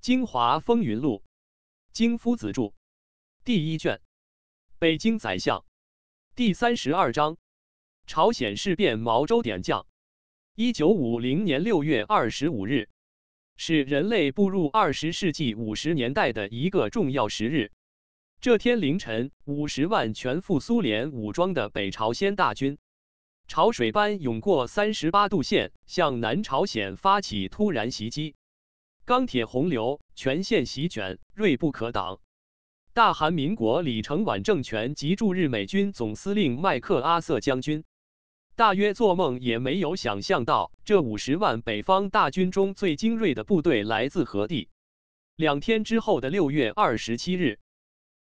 京华风云录》，京夫子著，第一卷，北京宰相，第三十二章，朝鲜事变毛周点将。一九五零年六月二十五日，是人类步入二十世纪五十年代的一个重要时日。这天凌晨，五十万全副苏联武装的北朝鲜大军，潮水般涌过三十八度线，向南朝鲜发起突然袭击。钢铁洪流，全线席卷，锐不可挡。大韩民国李承晚政权及驻日美军总司令麦克阿瑟将军，大约做梦也没有想象到，这五十万北方大军中最精锐的部队来自何地。两天之后的六月二十七日。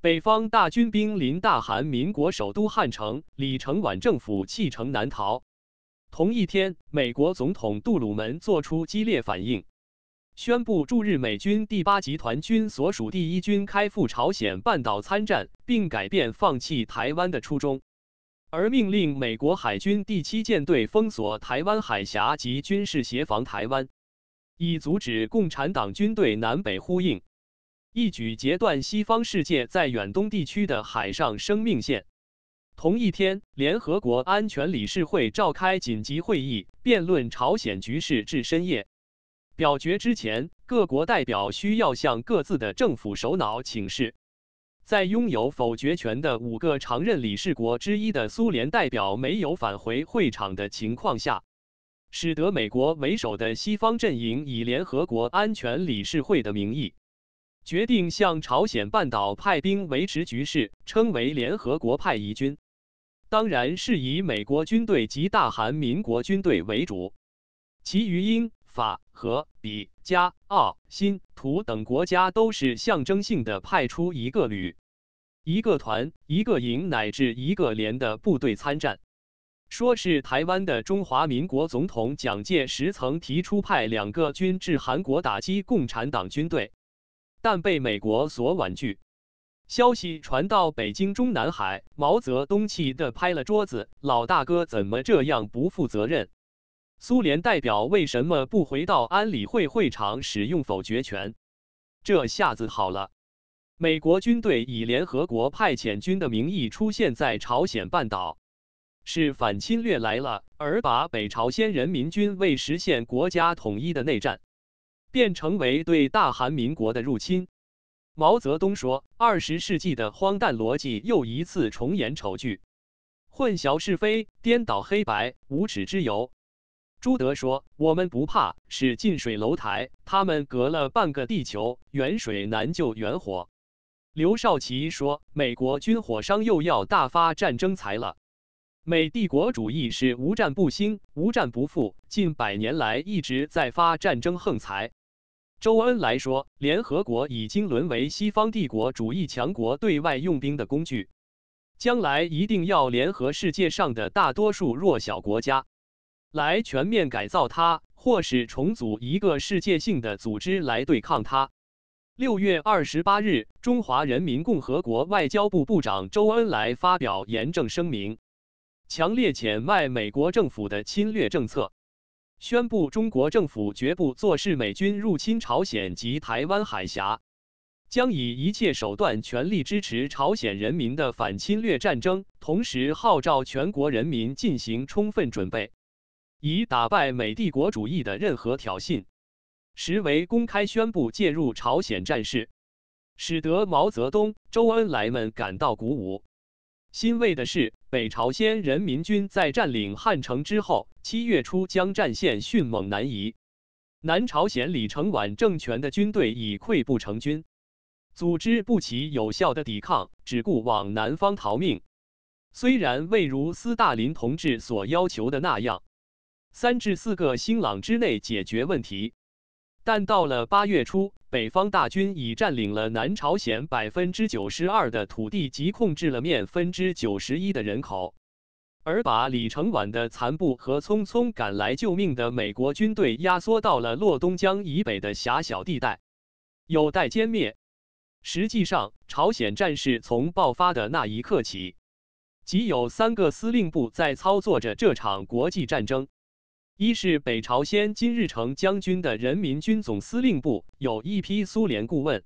北方大军兵临大韩民国首都汉城，李承晚政府弃城难逃。同一天，美国总统杜鲁门作出激烈反应，宣布驻日美军第八集团军所属第一军开赴朝鲜半岛参战，并改变放弃台湾的初衷，而命令美国海军第七舰队封锁台湾海峡及军事协防台湾，以阻止共产党军队南北呼应。一举截断西方世界在远东地区的海上生命线。同一天，联合国安全理事会召开紧急会议，辩论朝鲜局势至深夜。表决之前，各国代表需要向各自的政府首脑请示。在拥有否决权的五个常任理事国之一的苏联代表没有返回会场的情况下，使得美国为首的西方阵营以联合国安全理事会的名义。决定向朝鲜半岛派兵维持局势，称为联合国派移军。当然是以美国军队及大韩民国军队为主，其余英、法、和、比、加、奥、新、土等国家都是象征性的派出一个旅、一个团、一个营乃至一个连的部队参战。说是台湾的中华民国总统蒋介石曾提出派两个军至韩国打击共产党军队。但被美国所婉拒。消息传到北京中南海，毛泽东气得拍了桌子：“老大哥怎么这样不负责任？苏联代表为什么不回到安理会会场使用否决权？这下子好了，美国军队以联合国派遣军的名义出现在朝鲜半岛，是反侵略来了，而把北朝鲜人民军为实现国家统一的内战。”便成为对大韩民国的入侵。毛泽东说：“二十世纪的荒诞逻辑又一次重演丑剧，混淆是非，颠倒黑白，无耻之尤。”朱德说：“我们不怕，是近水楼台，他们隔了半个地球，远水难救远火。”刘少奇说：“美国军火商又要大发战争财了。美帝国主义是无战不兴，无战不富，近百年来一直在发战争横财。”周恩来说：“联合国已经沦为西方帝国主义强国对外用兵的工具，将来一定要联合世界上的大多数弱小国家，来全面改造它，或是重组一个世界性的组织来对抗它。”六月二十八日，中华人民共和国外交部部长周恩来发表严正声明，强烈谴卖美国政府的侵略政策。宣布中国政府绝不坐视美军入侵朝鲜及台湾海峡，将以一切手段全力支持朝鲜人民的反侵略战争，同时号召全国人民进行充分准备，以打败美帝国主义的任何挑衅，实为公开宣布介入朝鲜战事，使得毛泽东、周恩来们感到鼓舞。欣慰的是，北朝鲜人民军在占领汉城之后，七月初将战线迅猛南移。南朝鲜李承晚政权的军队已溃不成军，组织不起有效的抵抗，只顾往南方逃命。虽然未如斯大林同志所要求的那样，三至四个星朗之内解决问题，但到了八月初。北方大军已占领了南朝鲜百分之九十二的土地及控制了面分之九十一的人口，而把李承晚的残部和匆匆赶来救命的美国军队压缩到了洛东江以北的狭小地带，有待歼灭。实际上，朝鲜战事从爆发的那一刻起，即有三个司令部在操作着这场国际战争。一是北朝鲜金日成将军的人民军总司令部有一批苏联顾问；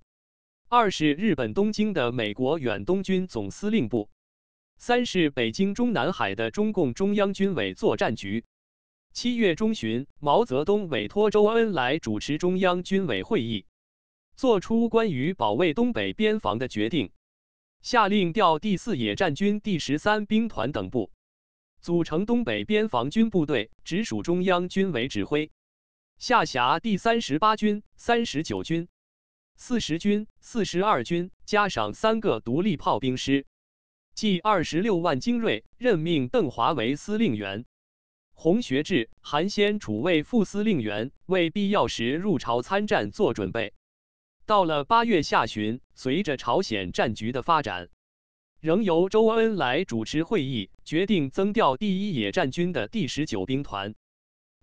二是日本东京的美国远东军总司令部；三是北京中南海的中共中央军委作战局。七月中旬，毛泽东委托周恩来主持中央军委会议，作出关于保卫东北边防的决定，下令调第四野战军第十三兵团等部。组成东北边防军部队，直属中央军委指挥，下辖第三十八军、三十九军、四十军、四十二军，加上三个独立炮兵师，计二十六万精锐。任命邓华为司令员，洪学智、韩先楚为副司令员，为必要时入朝参战做准备。到了八月下旬，随着朝鲜战局的发展。仍由周恩来主持会议，决定增调第一野战军的第十九兵团、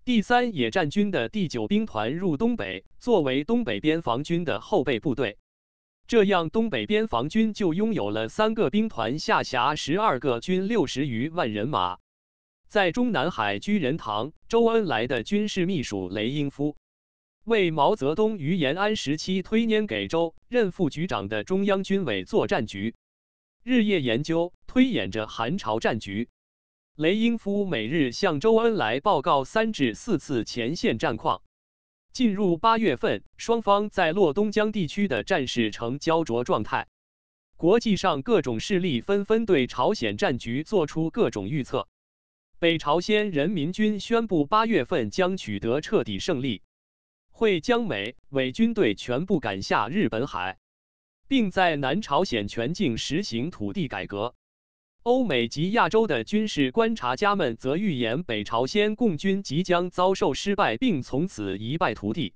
第三野战军的第九兵团入东北，作为东北边防军的后备部队。这样，东北边防军就拥有了三个兵团，下辖十二个军，六十余万人马。在中南海居仁堂，周恩来的军事秘书雷英夫为毛泽东于延安时期推荐给周任副局长的中央军委作战局。日夜研究推演着韩朝战局，雷英夫每日向周恩来报告三至四次前线战况。进入八月份，双方在洛东江地区的战事呈焦灼状态。国际上各种势力纷纷对朝鲜战局做出各种预测。北朝鲜人民军宣布八月份将取得彻底胜利，会将美伪军队全部赶下日本海。并在南朝鲜全境实行土地改革。欧美及亚洲的军事观察家们则预言北朝鲜共军即将遭受失败，并从此一败涂地。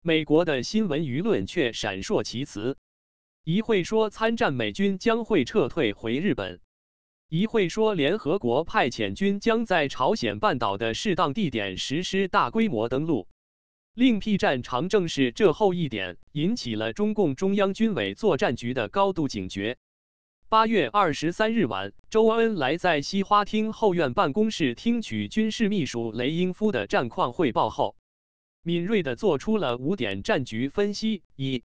美国的新闻舆论却闪烁其词，一会说参战美军将会撤退回日本，一会说联合国派遣军将在朝鲜半岛的适当地点实施大规模登陆。另辟战场，正是这后一点引起了中共中央军委作战局的高度警觉。八月二十三日晚，周恩来在西花厅后院办公室听取军事秘书雷英夫的战况汇报后，敏锐地做出了五点战局分析：一、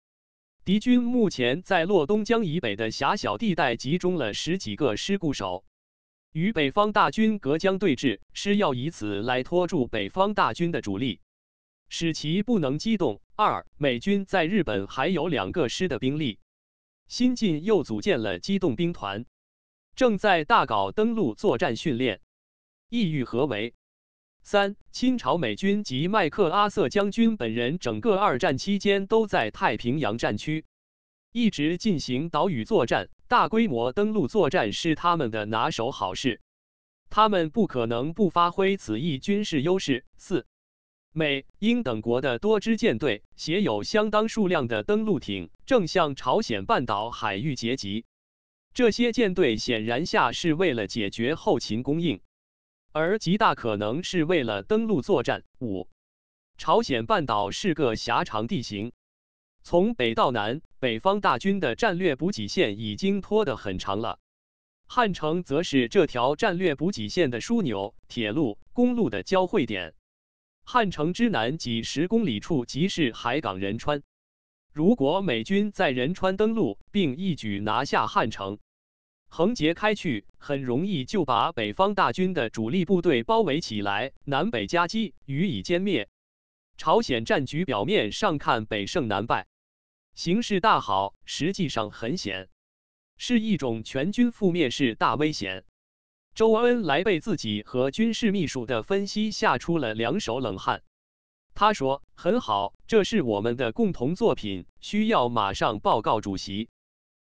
敌军目前在洛东江以北的狭小地带集中了十几个师固守，与北方大军隔江对峙，是要以此来拖住北方大军的主力。使其不能机动。二、美军在日本还有两个师的兵力，新近又组建了机动兵团，正在大搞登陆作战训练，意欲何为？三、清朝美军及麦克阿瑟将军本人，整个二战期间都在太平洋战区一直进行岛屿作战，大规模登陆作战是他们的拿手好事，他们不可能不发挥此一军事优势。四。美、英等国的多支舰队携有相当数量的登陆艇，正向朝鲜半岛海域截击。这些舰队显然下是为了解决后勤供应，而极大可能是为了登陆作战。五、朝鲜半岛是个狭长地形，从北到南，北方大军的战略补给线已经拖得很长了。汉城则是这条战略补给线的枢纽，铁路、公路的交汇点。汉城之南几十公里处即是海港仁川。如果美军在仁川登陆，并一举拿下汉城，横截开去，很容易就把北方大军的主力部队包围起来，南北夹击，予以歼灭。朝鲜战局表面上看北胜南败，形势大好，实际上很险，是一种全军覆灭式大危险。周恩来被自己和军事秘书的分析吓出了两手冷汗。他说：“很好，这是我们的共同作品，需要马上报告主席。”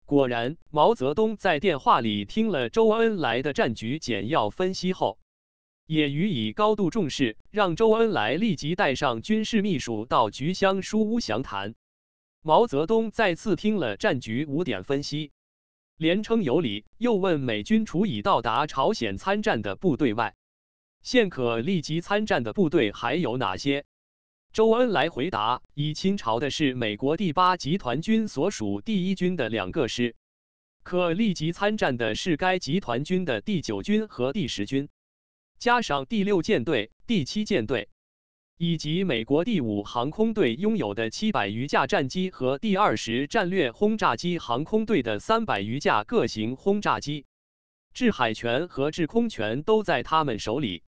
果然，毛泽东在电话里听了周恩来的战局简要分析后，也予以高度重视，让周恩来立即带上军事秘书到菊香书屋详谈。毛泽东再次听了战局五点分析。连称有理，又问美军除已到达朝鲜参战的部队外，现可立即参战的部队还有哪些？周恩来回答：以清朝的是美国第八集团军所属第一军的两个师，可立即参战的是该集团军的第九军和第十军，加上第六舰队。第七舰队，以及美国第五航空队拥有的七百余架战机和第二十战略轰炸机航空队的三百余架各型轰炸机，制海权和制空权都在他们手里。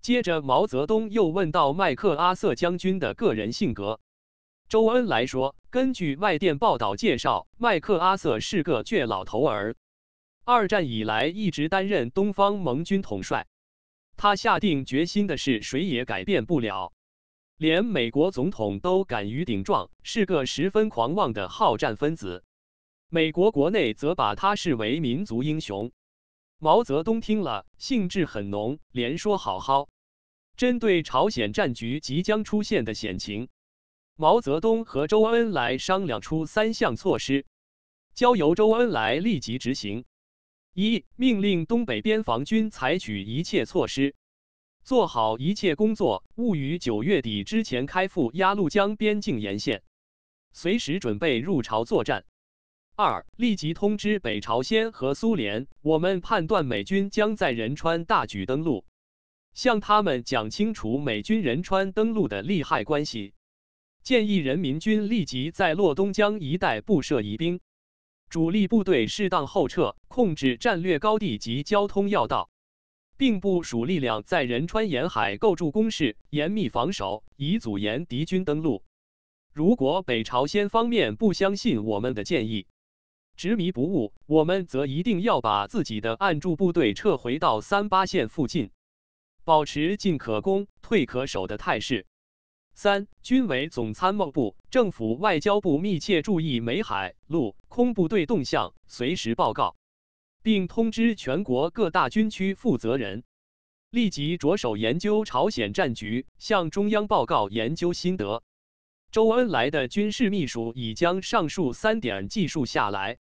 接着，毛泽东又问到麦克阿瑟将军的个人性格。周恩来说：“根据外电报道介绍，麦克阿瑟是个倔老头儿，二战以来一直担任东方盟军统帅。他下定决心的事，谁也改变不了，连美国总统都敢于顶撞，是个十分狂妄的好战分子。美国国内则把他视为民族英雄。”毛泽东听了，兴致很浓，连说好好。针对朝鲜战局即将出现的险情，毛泽东和周恩来商量出三项措施，交由周恩来立即执行：一、命令东北边防军采取一切措施，做好一切工作，务于九月底之前开赴鸭绿江边境沿线，随时准备入朝作战。二、立即通知北朝鲜和苏联，我们判断美军将在仁川大举登陆，向他们讲清楚美军仁川登陆的利害关系，建议人民军立即在洛东江一带布设疑兵，主力部队适当后撤，控制战略高地及交通要道，并部署力量在仁川沿海构筑工事，严密防守，以阻延敌军登陆。如果北朝鲜方面不相信我们的建议，执迷不悟，我们则一定要把自己的暗驻部队撤回到三八线附近，保持进可攻、退可守的态势。三、军委总参谋部、政府外交部密切注意美海陆空部队动向，随时报告，并通知全国各大军区负责人，立即着手研究朝鲜战局，向中央报告研究心得。周恩来的军事秘书已将上述三点记述下来。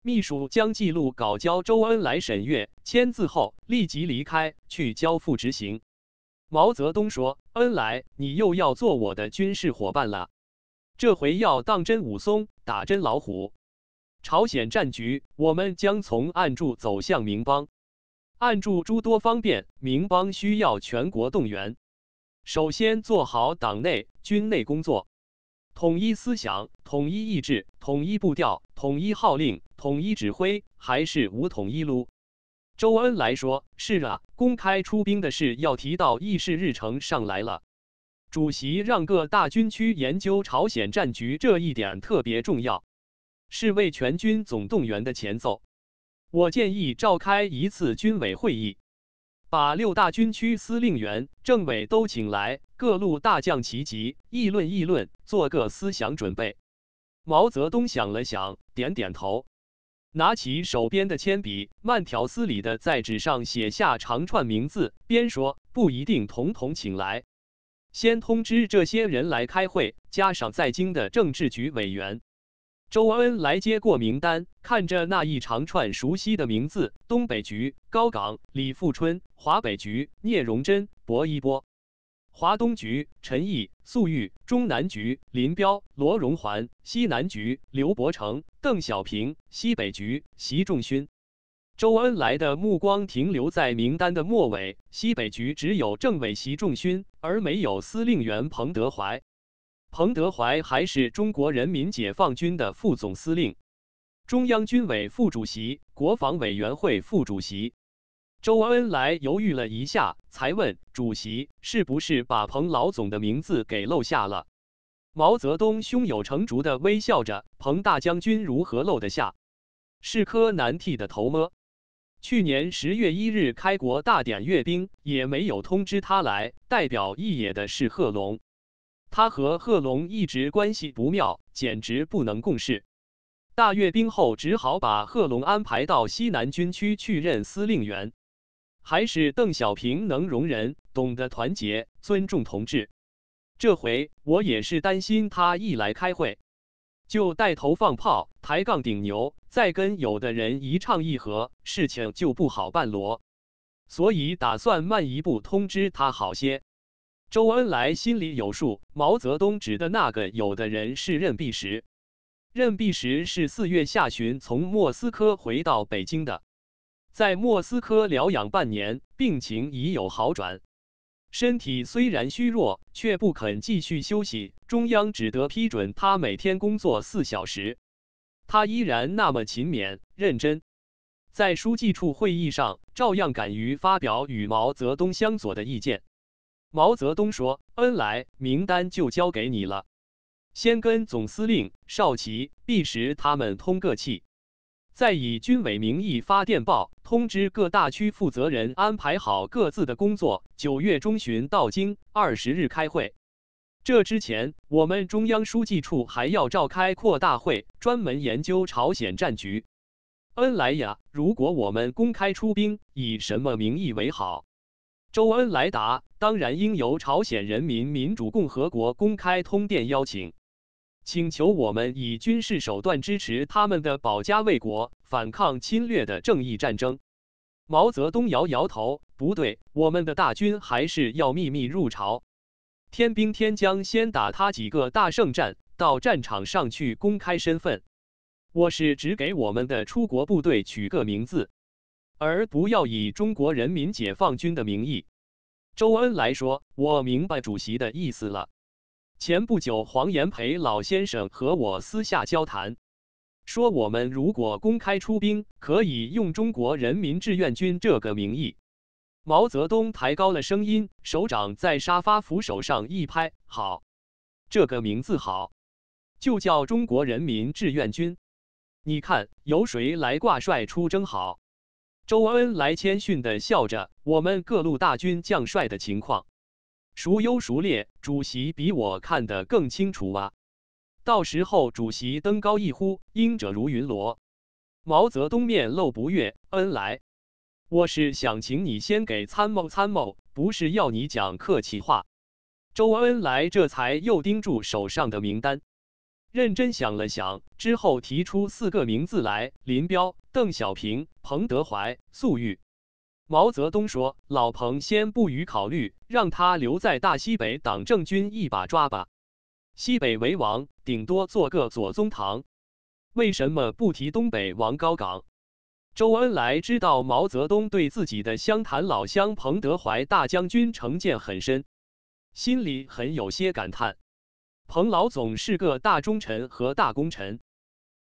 秘书将记录稿交周恩来审阅，签字后立即离开去交付执行。毛泽东说：“恩来，你又要做我的军事伙伴了，这回要当真武松，打真老虎。朝鲜战局，我们将从暗柱走向明邦，暗柱诸多方便，明邦需要全国动员。首先做好党内军内工作。”统一思想，统一意志，统一步调，统一号令，统一指挥，还是无统一路？周恩来说：“是啊，公开出兵的事要提到议事日程上来了。主席让各大军区研究朝鲜战局，这一点特别重要，是为全军总动员的前奏。我建议召开一次军委会议。”把六大军区司令员、政委都请来，各路大将齐集，议论议论，做个思想准备。毛泽东想了想，点点头，拿起手边的铅笔，慢条斯理地在纸上写下长串名字，边说：“不一定统统请来，先通知这些人来开会，加上在京的政治局委员。”周恩来接过名单，看着那一长串熟悉的名字：东北局高岗、李富春；华北局聂荣臻、薄一波；华东局陈毅、粟裕；中南局林彪、罗荣桓；西南局刘伯承、邓小平；西北局习仲勋。周恩来的目光停留在名单的末尾，西北局只有政委习仲勋，而没有司令员彭德怀。彭德怀还是中国人民解放军的副总司令、中央军委副主席、国防委员会副主席。周恩来犹豫了一下，才问主席：“是不是把彭老总的名字给漏下了？”毛泽东胸有成竹地微笑着：“彭大将军如何漏得下？是颗难剃的头么？去年十月一日开国大典阅兵，也没有通知他来。代表一野的是贺龙。”他和贺龙一直关系不妙，简直不能共事。大阅兵后，只好把贺龙安排到西南军区去任司令员。还是邓小平能容人，懂得团结，尊重同志。这回我也是担心他一来开会，就带头放炮，抬杠顶牛，再跟有的人一唱一和，事情就不好办罗。所以打算慢一步通知他好些。周恩来心里有数，毛泽东指的那个有的人是任弼时。任弼时是四月下旬从莫斯科回到北京的，在莫斯科疗养半年，病情已有好转。身体虽然虚弱，却不肯继续休息，中央只得批准他每天工作四小时。他依然那么勤勉认真，在书记处会议上照样敢于发表与毛泽东相左的意见。毛泽东说：“恩来，名单就交给你了，先跟总司令少奇、毕时他们通个气，再以军委名义发电报通知各大区负责人安排好各自的工作。九月中旬到京，二十日开会。”这之前，我们中央书记处还要召开扩大会，专门研究朝鲜战局。恩来呀，如果我们公开出兵，以什么名义为好？周恩来答：当然应由朝鲜人民民主共和国公开通电邀请，请求我们以军事手段支持他们的保家卫国、反抗侵略的正义战争。毛泽东摇摇头：不对，我们的大军还是要秘密入朝。天兵天将先打他几个大胜战，到战场上去公开身份。我是只给我们的出国部队取个名字，而不要以中国人民解放军的名义。周恩来说：“我明白主席的意思了。”前不久，黄炎培老先生和我私下交谈，说我们如果公开出兵，可以用中国人民志愿军这个名义。毛泽东抬高了声音，手掌在沙发扶手上一拍：“好，这个名字好，就叫中国人民志愿军。你看，由谁来挂帅出征好？”周恩来谦逊地笑着：“我们各路大军将帅的情况，孰优孰劣，主席比我看得更清楚啊！到时候主席登高一呼，应者如云罗。”毛泽东面露不悦：“恩来。”我是想请你先给参谋参谋，不是要你讲客气话。周恩来这才又盯住手上的名单，认真想了想之后，提出四个名字来：林彪、邓小平、彭德怀、粟裕。毛泽东说：“老彭先不予考虑，让他留在大西北党政军一把抓吧。西北为王，顶多做个左宗棠，为什么不提东北王高岗？”周恩来知道毛泽东对自己的湘潭老乡彭德怀大将军成见很深，心里很有些感叹。彭老总是个大忠臣和大功臣，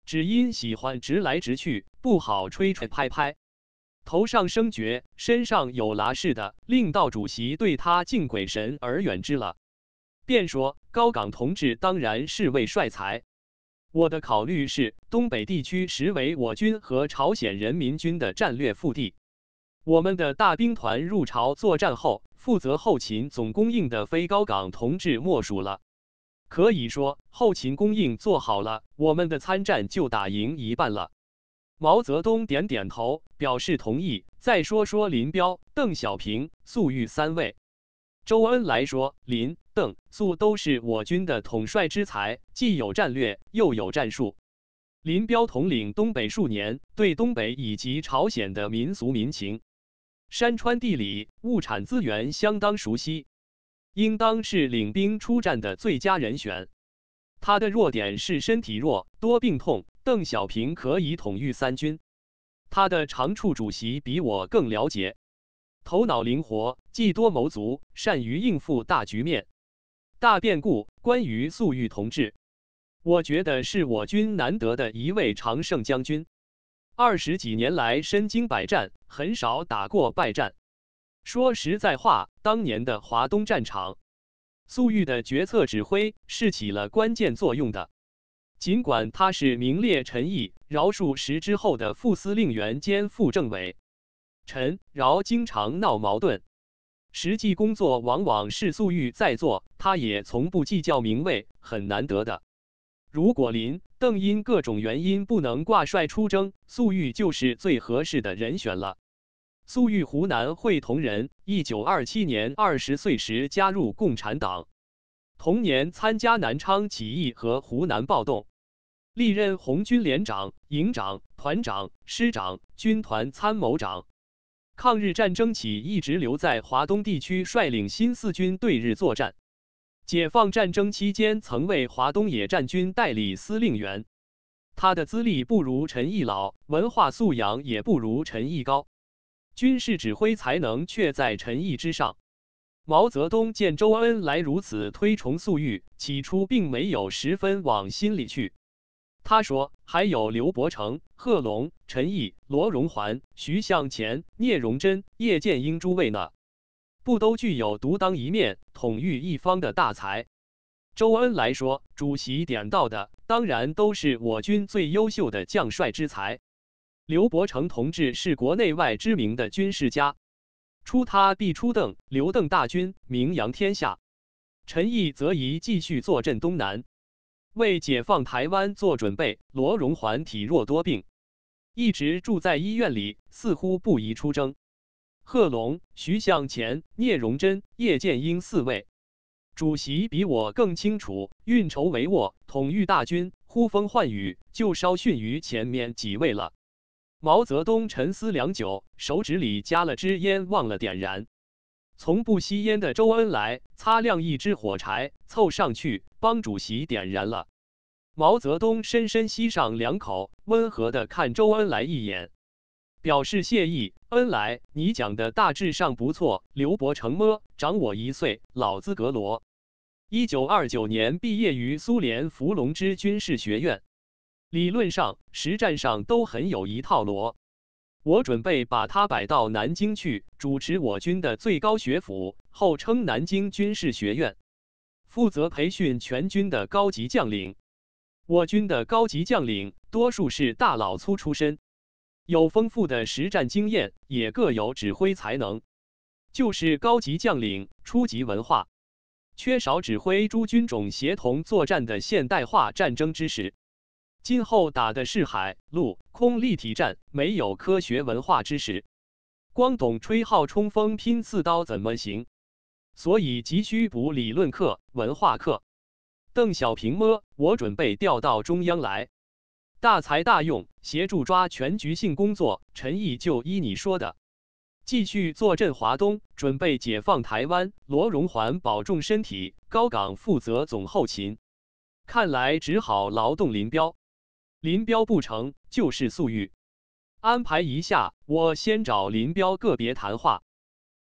只因喜欢直来直去，不好吹吹拍拍，头上生爵，身上有剌似的，令到主席对他敬鬼神而远之了。便说高岗同志当然是位帅才。我的考虑是，东北地区实为我军和朝鲜人民军的战略腹地。我们的大兵团入朝作战后，负责后勤总供应的非高岗同志莫属了。可以说，后勤供应做好了，我们的参战就打赢一半了。毛泽东点点头，表示同意。再说说林彪、邓小平、粟裕三位。周恩来说：“林、邓、粟都是我军的统帅之才，既有战略，又有战术。林彪统领东北数年，对东北以及朝鲜的民俗民情、山川地理、物产资源相当熟悉，应当是领兵出战的最佳人选。他的弱点是身体弱，多病痛。邓小平可以统御三军，他的长处主席比我更了解。”头脑灵活，技多谋足，善于应付大局面、大变故。关于粟裕同志，我觉得是我军难得的一位常胜将军。二十几年来身经百战，很少打过败战。说实在话，当年的华东战场，粟裕的决策指挥是起了关键作用的。尽管他是名列陈毅、饶漱石之后的副司令员兼副政委。陈饶经常闹矛盾，实际工作往往是粟裕在做，他也从不计较名位，很难得的。如果林邓因各种原因不能挂帅出征，粟裕就是最合适的人选了。粟裕湖南会同人，一九二七年二十岁时加入共产党，同年参加南昌起义和湖南暴动，历任红军连长、营长、团长、师长、军团参谋长。抗日战争起，一直留在华东地区，率领新四军对日作战。解放战争期间，曾为华东野战军代理司令员。他的资历不如陈毅老，文化素养也不如陈毅高，军事指挥才能却在陈毅之上。毛泽东见周恩来如此推崇粟裕，起初并没有十分往心里去。他说：“还有刘伯承、贺龙、陈毅、罗荣桓、徐向前、聂荣臻、叶剑英诸位呢，不都具有独当一面、统御一方的大才？”周恩来说：“主席点到的，当然都是我军最优秀的将帅之才。刘伯承同志是国内外知名的军事家。”出他必出邓，刘邓大军名扬天下。陈毅则宜继续坐镇东南，为解放台湾做准备。罗荣桓体弱多病，一直住在医院里，似乎不宜出征。贺龙、徐向前、聂荣臻、叶剑英四位，主席比我更清楚，运筹帷幄，统御大军，呼风唤雨，就稍逊于前面几位了。毛泽东沉思良久，手指里夹了支烟，忘了点燃。从不吸烟的周恩来擦亮一支火柴，凑上去帮主席点燃了。毛泽东深深吸上两口，温和地看周恩来一眼，表示谢意。恩来，你讲的大致上不错。刘伯承么，长我一岁，老资格罗。一九二九年毕业于苏联伏龙芝军事学院。理论上、实战上都很有一套罗。我准备把他摆到南京去主持我军的最高学府，后称南京军事学院，负责培训全军的高级将领。我军的高级将领多数是大老粗出身，有丰富的实战经验，也各有指挥才能。就是高级将领，初级文化，缺少指挥诸军种协同作战的现代化战争知识。今后打的是海陆空立体战，没有科学文化知识，光懂吹号冲锋拼刺刀怎么行？所以急需补理论课、文化课。邓小平么？我准备调到中央来，大才大用，协助抓全局性工作。陈毅就依你说的，继续坐镇华东，准备解放台湾。罗荣桓保重身体，高岗负责总后勤。看来只好劳动林彪。林彪不成，就是粟裕。安排一下，我先找林彪个别谈话。